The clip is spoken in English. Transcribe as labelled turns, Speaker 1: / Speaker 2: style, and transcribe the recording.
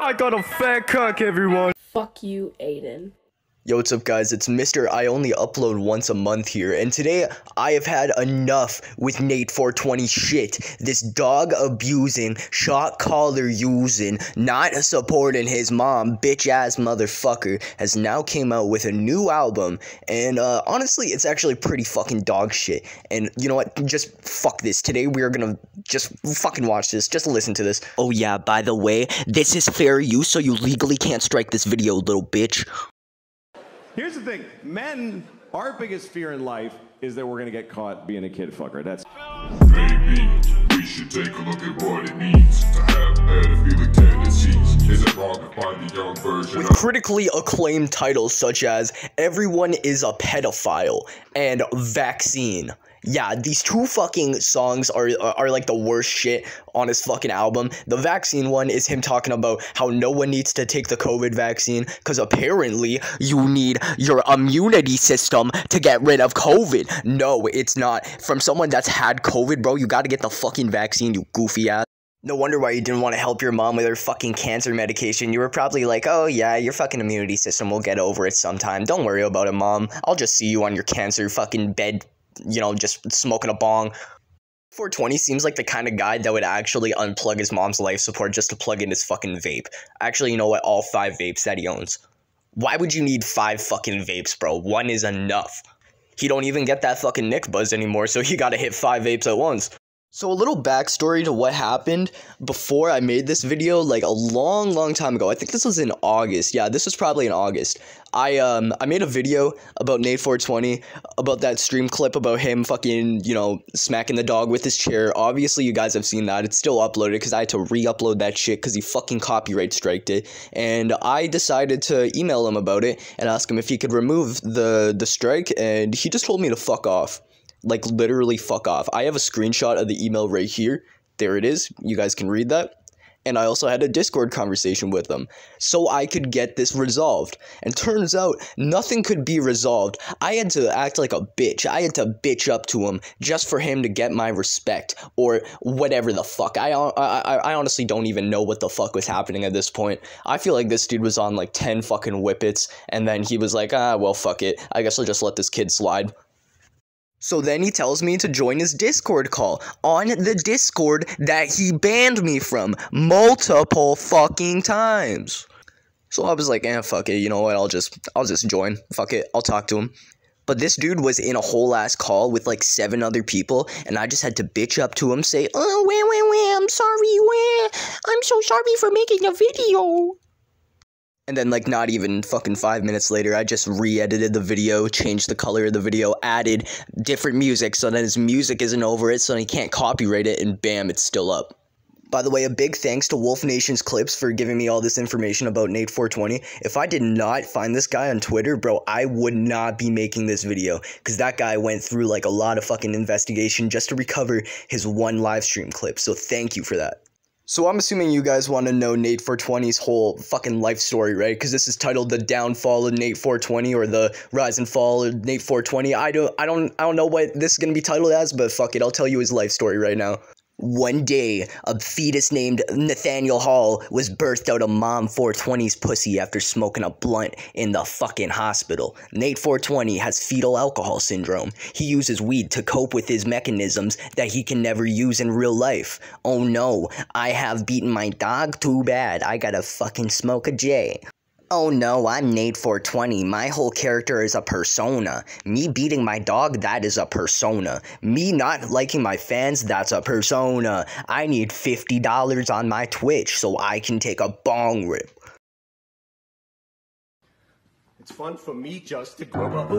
Speaker 1: I got a fat cock, everyone.
Speaker 2: Fuck you, Aidan.
Speaker 1: Yo, what's up, guys? It's Mr. I only upload once a month here, and today I have had enough with Nate 420 shit. This dog abusing, shot caller using, not supporting his mom, bitch ass motherfucker, has now came out with a new album, and uh, honestly, it's actually pretty fucking dog shit. And you know what? Just fuck this. Today we are gonna just fucking watch this. Just listen to this. Oh yeah, by the way, this is fair use, so you legally can't strike this video, little bitch.
Speaker 3: Here's the thing men, our biggest fear in life is that we're gonna get caught being a kid fucker. That's.
Speaker 4: Maybe we should take a look at what it means to have pedophilic tendencies. Is it wrong to find the young version
Speaker 1: with critically acclaimed titles such as Everyone is a Pedophile and Vaccine. Yeah, these two fucking songs are are like the worst shit on his fucking album. The vaccine one is him talking about how no one needs to take the COVID vaccine because apparently you need your immunity system to get rid of COVID. No, it's not. From someone that's had COVID, bro, you gotta get the fucking vaccine, you goofy ass. No wonder why you didn't want to help your mom with her fucking cancer medication. You were probably like, oh yeah, your fucking immunity system will get over it sometime. Don't worry about it, mom. I'll just see you on your cancer fucking bed, you know, just smoking a bong. 420 seems like the kind of guy that would actually unplug his mom's life support just to plug in his fucking vape. Actually, you know what? All five vapes that he owns. Why would you need five fucking vapes, bro? One is enough. He don't even get that fucking Nick buzz anymore, so he gotta hit five vapes at once. So a little backstory to what happened before I made this video, like a long, long time ago. I think this was in August. Yeah, this was probably in August. I um I made a video about Nate 420 about that stream clip about him fucking you know smacking the dog with his chair. Obviously, you guys have seen that. It's still uploaded because I had to re-upload that shit because he fucking copyright striked it. And I decided to email him about it and ask him if he could remove the the strike, and he just told me to fuck off like literally fuck off. I have a screenshot of the email right here. There it is. You guys can read that. And I also had a Discord conversation with them so I could get this resolved. And turns out nothing could be resolved. I had to act like a bitch. I had to bitch up to him just for him to get my respect or whatever the fuck. I, I, I honestly don't even know what the fuck was happening at this point. I feel like this dude was on like 10 fucking whippets and then he was like, ah, well, fuck it. I guess I'll just let this kid slide. So then he tells me to join his Discord call on the Discord that he banned me from multiple fucking times. So I was like, eh, fuck it, you know what? I'll just I'll just join. Fuck it, I'll talk to him. But this dude was in a whole ass call with like seven other people, and I just had to bitch up to him, say, oh, wait, wait, wait, I'm sorry, wait, I'm so sorry for making a video. And then, like, not even fucking five minutes later, I just re edited the video, changed the color of the video, added different music so that his music isn't over it, so he can't copyright it, and bam, it's still up. By the way, a big thanks to Wolf Nation's Clips for giving me all this information about Nate 420. If I did not find this guy on Twitter, bro, I would not be making this video. Because that guy went through, like, a lot of fucking investigation just to recover his one live stream clip. So thank you for that. So I'm assuming you guys want to know Nate 420's whole fucking life story, right? Because this is titled "The Downfall of Nate 420" or "The Rise and Fall of Nate 420." I don't, I don't, I don't know what this is gonna be titled as, but fuck it, I'll tell you his life story right now. One day, a fetus named Nathaniel Hall was birthed out of Mom 420's pussy after smoking a blunt in the fucking hospital. Nate 420 has fetal alcohol syndrome. He uses weed to cope with his mechanisms that he can never use in real life. Oh no, I have beaten my dog too bad. I gotta fucking smoke a J. Oh no, I'm Nate 420. My whole character is a persona. Me beating my dog, that is a persona. Me not liking my fans, that's a persona. I need $50 on my Twitch so I can take a bong rip.
Speaker 3: It's fun for me just to
Speaker 4: rub